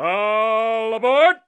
All aboard!